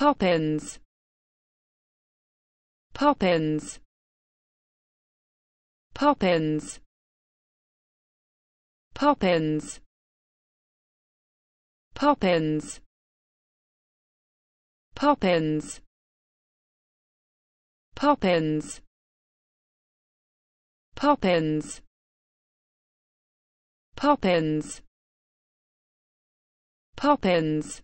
Poppins Poppins Poppins Poppins Poppins Poppins Poppins Poppins Poppins Poppins